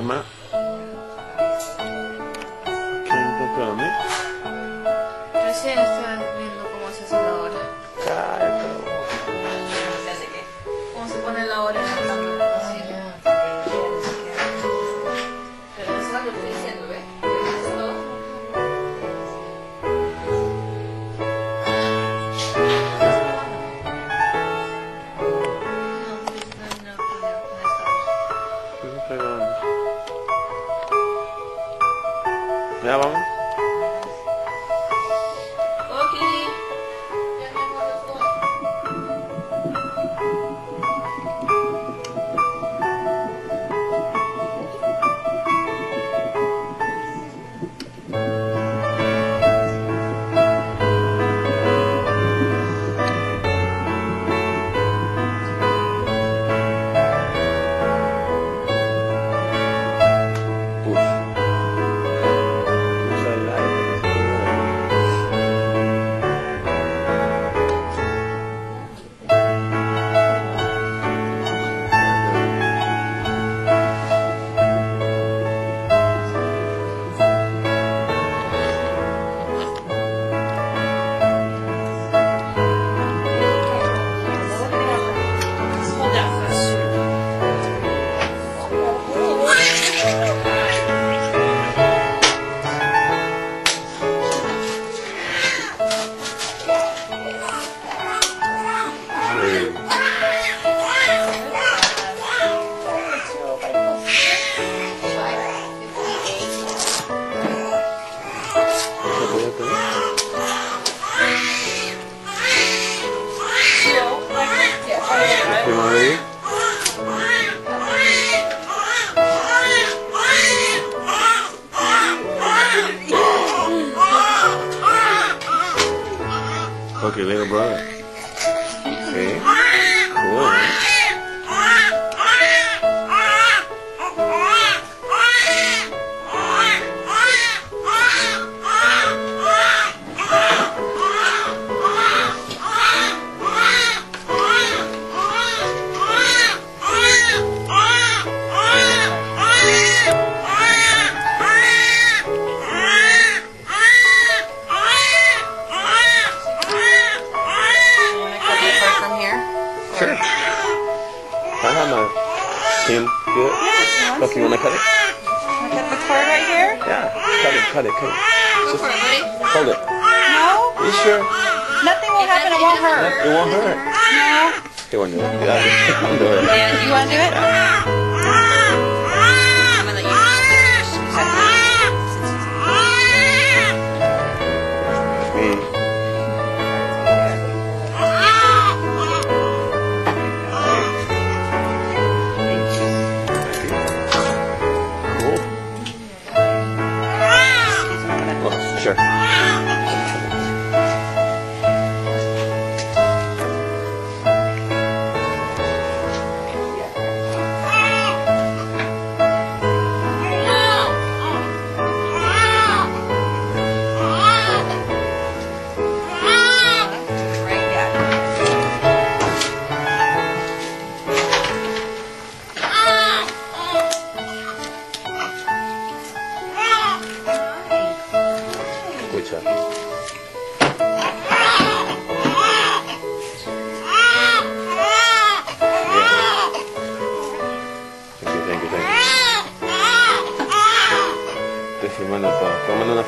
cinema. Canto come? daban Apóyate. ¿Qué más ahí? Okay, little brother. Okay. Team do it. Yeah. Okay, you wanna cut it? Wanna cut the cord right here? Yeah. Cut it, cut it, cut it. Just hold it. No? You sure? Nothing will happen. It won't hurt. It won't hurt. No? Hey, one, do it. Yeah, I'm doing it. You want to do it? I'm Oh,